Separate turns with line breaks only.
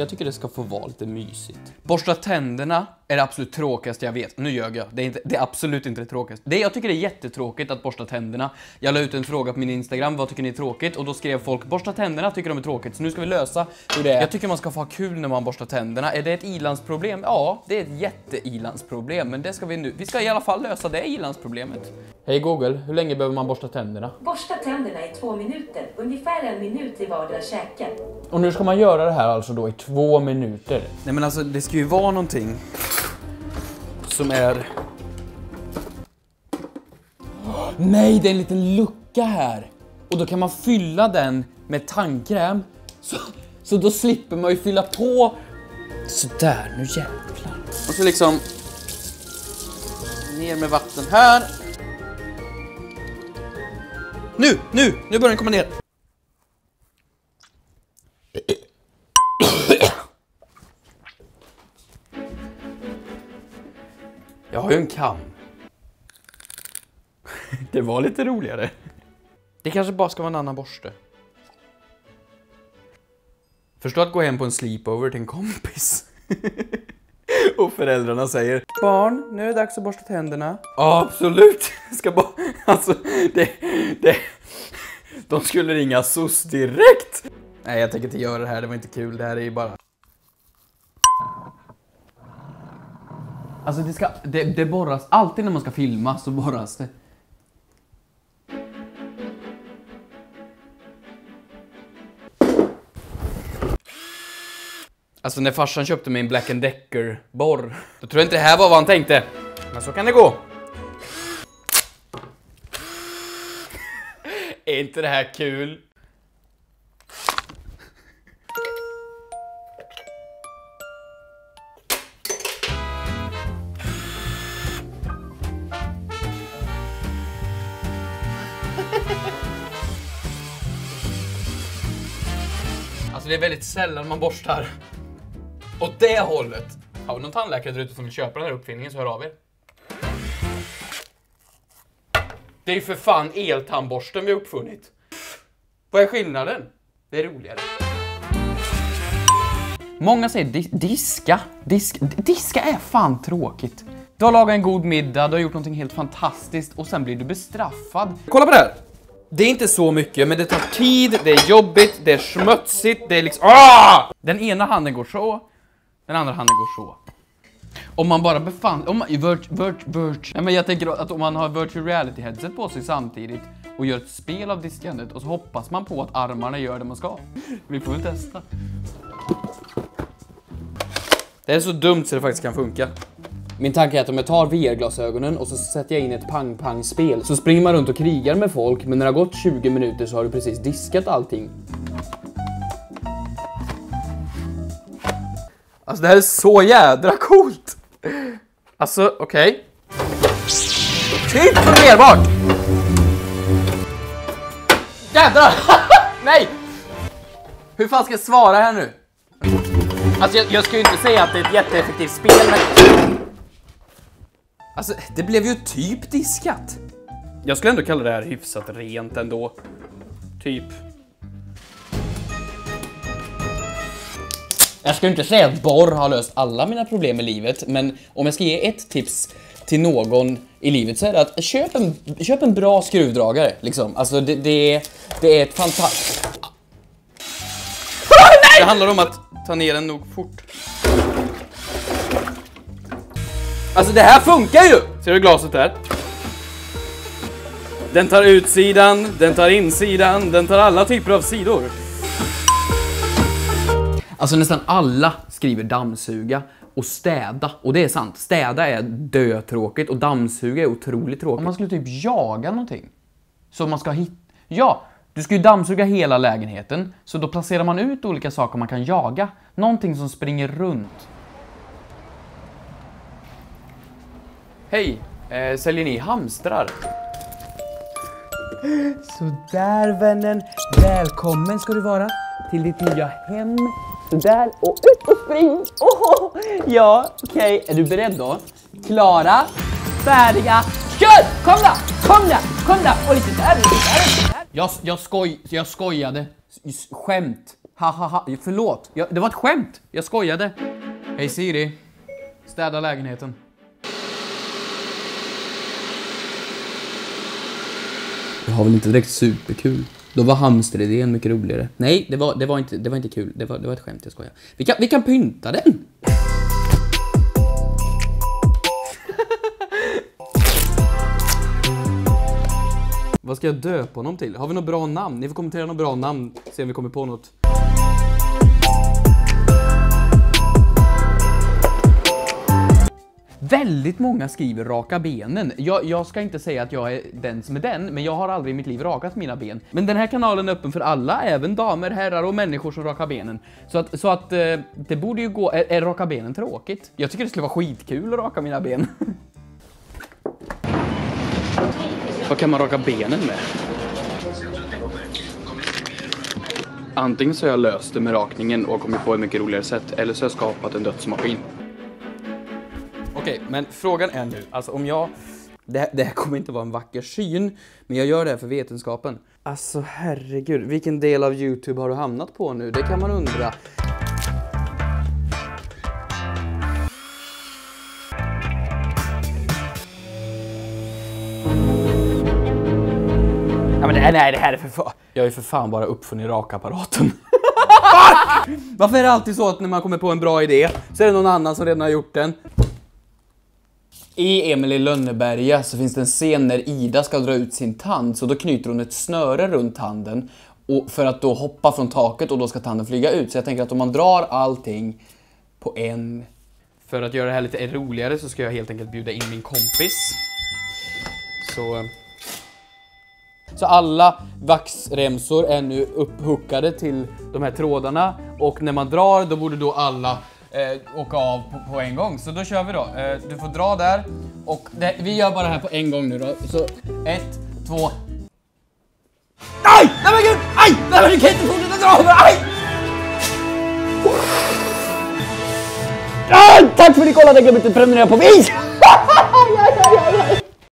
Jag tycker det ska få vara lite mysigt. Borsta tänderna är det absolut tråkigaste jag vet. Nu ljög jag. Det är, inte, det är absolut inte det tråkigaste. Det, jag tycker det är jättetråkigt att borsta tänderna. Jag la ut en fråga på min Instagram, vad tycker ni är tråkigt? Och då skrev folk, borsta tänderna tycker de är tråkigt. Så nu ska vi lösa hur det är. Jag tycker man ska få ha kul när man borstar tänderna. Är det ett ilandsproblem? Ja, det är ett jätte-ilandsproblem. Men det ska vi nu, vi ska i alla fall lösa det ilandsproblemet. Hej Google, hur länge behöver man borsta tänderna?
Borsta tänderna i två minuter, ungefär en minut i vardera käke.
Och nu ska man göra det här alltså då i två minuter. Nej men alltså det ska ju vara någonting som är... Nej, det är en liten lucka här! Och då kan man fylla den med tandkräm. Så, så då slipper man ju fylla på. Sådär, nu jävlar. Och så liksom... Ner med vatten här. Nu, nu, nu börjar den komma ner. En kam. Det var lite roligare. Det kanske bara ska vara en annan borste. Förstå att gå hem på en sleepover till en kompis. Och föräldrarna säger Barn, nu är det dags att borsta tänderna. Ja, absolut. Ska bara... Alltså, det... det... De skulle ringa SOS direkt. Nej, jag tänker inte göra det här. Det var inte kul. Det här är ju bara... Alltså det ska, det, det borras, alltid när man ska filma så borras det. Alltså när farsan köpte mig en Black Decker borr, då tror jag inte det här var vad han tänkte. Men så kan det gå. är inte det här kul? Det är väldigt sällan man borstar åt det hållet. Har vi någon tandläkare där ute som vill köpa den här uppfinningen så hör av er. Det är ju för fan eltandborsten vi har uppfunnit. Vad är skillnaden? Det är roligare. Många säger di diska. Disk diska är fan tråkigt. Du har lagat en god middag, du har gjort någonting helt fantastiskt och sen blir du bestraffad. Kolla på det här! Det är inte så mycket, men det tar tid, det är jobbigt, det är smutsigt, det är liksom... Ah! Den ena handen går så, den andra handen går så. Om man bara befann... Om man, virt, virt, virt. Nej, men jag tänker att om man har virtual reality headset på sig samtidigt och gör ett spel av diskandet och så hoppas man på att armarna gör det man ska. Vi får väl testa. Det är så dumt så det faktiskt kan funka. Min tanke är att om jag tar VR-glasögonen och så sätter jag in ett pang-pang-spel så springer man runt och krigar med folk men när det har gått 20 minuter så har du precis diskat allting. Alltså det här är så jädra coolt! Alltså, okej. Okay. Typ fungerbart! Jädrar! Nej! Hur fan ska jag svara här nu? Alltså jag, jag ska ju inte säga att det är ett jätteeffektivt spel men... Alltså, det blev ju typ diskat. Jag skulle ändå kalla det här hyfsat rent ändå. Typ. Jag ska inte säga att borr har löst alla mina problem i livet, men om jag ska ge ett tips till någon i livet så är det att köp en, köp en bra skruvdragare. Liksom. Alltså det, det, det är ett fantastiskt... Det handlar om att ta ner den nog fort. Alltså det här funkar ju! Ser du glaset där? Den tar utsidan, den tar insidan, den tar alla typer av sidor. Alltså nästan alla skriver dammsuga och städa. Och det är sant, städa är dötråkigt och dammsuga är otroligt tråkigt. Om man skulle typ jaga någonting. Så man ska hitta... Ja, du ska ju dammsuga hela lägenheten. Så då placerar man ut olika saker man kan jaga. Någonting som springer runt. Hej! Eh, säljer ni hamstrar? Sådär vännen, välkommen ska du vara till ditt nya hem. Sådär, och ut och spring! Oh, ja, okej, okay. är du beredd då? Klara, färdiga, kör! Kom då, kom då, kom då! Och lite där, lite där, lite där. Jag, jag, skoj, jag skojade. Skämt. Ha ha ha, förlåt. Jag, det var ett skämt. Jag skojade. Hej Siri. Städa lägenheten. Det har väl inte direkt superkul. Då var hamsteridén mycket roligare. Nej, det var, det var, inte, det var inte kul. Det var, det var ett skämt, jag skojar. Vi kan, vi kan pynta den! Vad ska jag döpa honom till? Har vi något bra namn? Ni får kommentera något bra namn, se om vi kommer på något. Väldigt många skriver raka benen. Jag, jag, ska inte säga att jag är den som är den, men jag har aldrig i mitt liv rakat mina ben. Men den här kanalen är öppen för alla, även damer, herrar och människor som rakar benen. Så att, så att eh, det borde ju gå... Är, är raka benen tråkigt? Jag tycker det skulle vara skitkul att raka mina ben. Vad kan man raka benen med? Antingen så har jag löst det med rakningen och kommit på ett mycket roligare sätt, eller så har jag skapat en dödsmaskin. Okej, men frågan är nu, alltså om jag... Det här, det här kommer inte vara en vacker syn, men jag gör det här för vetenskapen. Alltså herregud, vilken del av Youtube har du hamnat på nu? Det kan man undra. Ja men det här, nej, det här är för fan... Jag är för fan bara uppfunnit rakapparaten. Varför är det alltid så att när man kommer på en bra idé så är det någon annan som redan har gjort den? I Emil i Lönneberga så finns det en scen när Ida ska dra ut sin tand, så då knyter hon ett snöre runt tanden och för att då hoppa från taket och då ska tanden flyga ut. Så jag tänker att om man drar allting på en... För att göra det här lite roligare så ska jag helt enkelt bjuda in min kompis. Så... Så alla vaxremsor är nu upphookade till de här trådarna och när man drar då borde då alla eh, åka av på, på, en gång. Så då kör vi då. Eh, du får dra där och det, vi gör bara det här på en gång nu då. Så ett, två... Aj! Nej men gud! Aj! Nej men du kan inte fortsätta dra! Aj! Ah, tack för att ni kollade! Glöm inte att prenumerera på mig!